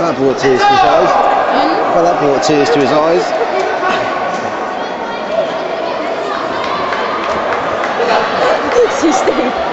that brought tears to his eyes. Well, that brought tears to his eyes. Steve?